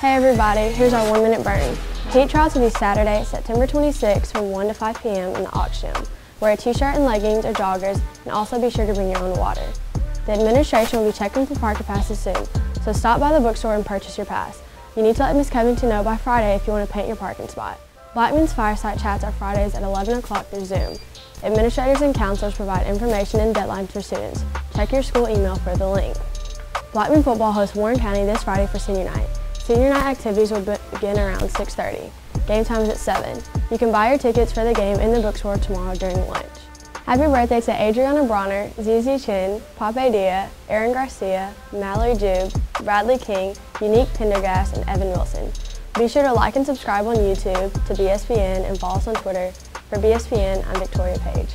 Hey everybody, here's our one minute burn. Heat trials will be Saturday, September 26th from 1 to 5 p.m. in the Aux Gym. Wear a t-shirt and leggings or joggers and also be sure to bring your own water. The administration will be checking for parking passes soon, so stop by the bookstore and purchase your pass. You need to let Ms. Covington know by Friday if you want to paint your parking spot. Blackman's Fireside Chats are Fridays at 11 o'clock through Zoom. Administrators and counselors provide information and deadlines for students. Check your school email for the link. Blackman football hosts Warren County this Friday for senior night. Senior night activities will begin around 6.30. Game time is at 7. You can buy your tickets for the game in the bookstore tomorrow during lunch. Happy birthday to Adriana Bronner, Zizi Chin, Pape Dia, Aaron Garcia, Mallory Jube, Bradley King, Unique Pendergast, and Evan Wilson. Be sure to like and subscribe on YouTube to BSPN and follow us on Twitter. For BSPN, I'm Victoria Page.